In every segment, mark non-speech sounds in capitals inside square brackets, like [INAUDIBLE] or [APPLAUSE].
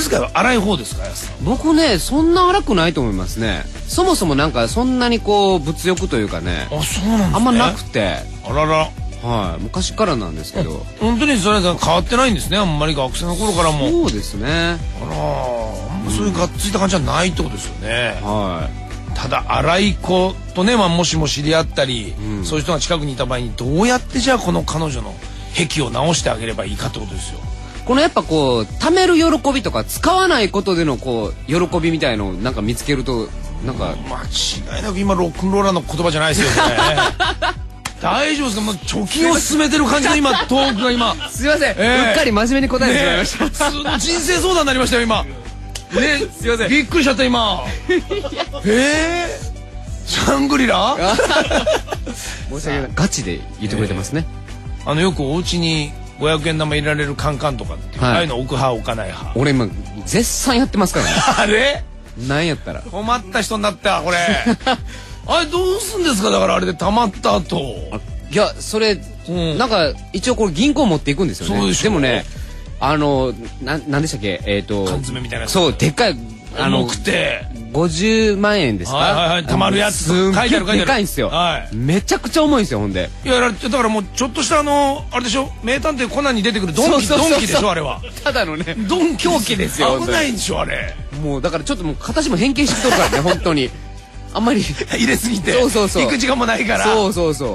金遣いは荒い方ですか僕ねそんな荒くないと思いますね。そもそもなんかそんなにこう物欲というかねあそうなんですね。あんまなくて。あらら。はい。昔からなんですけど。本当にそれが変わってないんですねあんまり学生の頃からも。そうですね。あら。あんまそういうがっついた感じじゃないってことですよね、はただ荒い子とね、まあ、もしも知り合ったり、そういう人が近くにいた場合にどうやってじゃあこの彼女の癖を直してあげればいいかってことですよ。いこのやっぱこう貯める喜びとか使わないことでのこう喜びみたいのをなんか見つけるとなんか。間違いなく今ロックンローラーの言葉じゃないですよね。[LAUGHS] 大丈夫ですか？もう貯金を進めてる感じの今トークが今。すいません、ええ。うっかり真面目に答えてしまいました、ねえ。普通の人生相談になりましたよ今。ねすいません。びっくりしちゃった今。ええ。シャングリラ？[LAUGHS] 申し訳ない。ガチで言ってくれてますね、あのよくお家に500円玉入れられるカンカンとかっていう、はい。ああいうの置く派置かない派。俺今絶賛やってますからね。あれ？なんやったら。困った人になったこれ。[LAUGHS] あれどうすんですか？だからあれで溜まった後。いやそれ、うん。なんか一応これ銀行持っていくんですよね。そうでもねあのななんでしたっけ？えっ、と缶詰みたいなそうでっかいあの重くて。50万円ですか？はいはいはい。溜まるやつすんげ書いてある書いてある。えでかいんですよ、はい。めちゃくちゃ重いんですよほんで。いやだからもうちょっとしたあのあれでしょ？名探偵コナンに出てくるドンキそうそうそうそう。ドンキでしょあれは。ただのねドンキ狂気ですよ危ないんでしょあれ。もうだからちょっともう形も変形してきとるからね [LAUGHS] 本当に。あんまり。入れすぎて。そうそうそう。行く時間もないから。そうそうそう。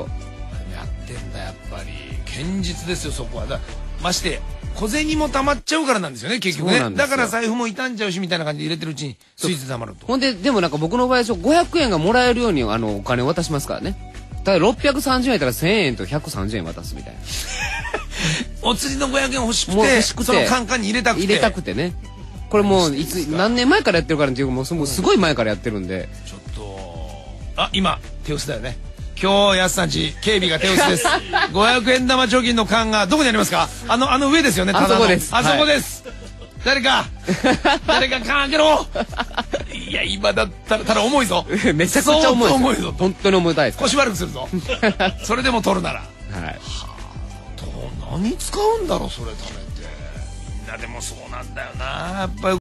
やってんだやっぱり。堅実ですよそこは。だまして小銭も溜まっちゃうからなんですよね結局ね。だから財布も傷んじゃうしみたいな感じで入れてるうちについて溜まると。ほんででもなんか僕の場合はそう500円がもらえるようにあのお金を渡しますからね。だから630円やったら1000円と130円渡すみたいな。[LAUGHS] お釣りの500円欲しくて欲しくてそのカンカンに入れたくて。入れたくてね。これもういつ何年前からやってるからっていうかもうそもうすごい前からやってるんで。ちょっとあ今手薄だよね今日安さんち警備が手薄です。[LAUGHS] 500円玉貯金の缶がどこにありますか？あのあの上ですよねあそこです。あそこです、誰か [LAUGHS] 誰か缶開けろ。いや今だったらただ重いぞ。[LAUGHS] めちゃくちゃ重い重いぞ。本当に重たいです。か腰悪くするぞ。それでも取るなら。らはいどう何使うんだろうそれ食べて。みんなでもそうなんだよな。やっぱり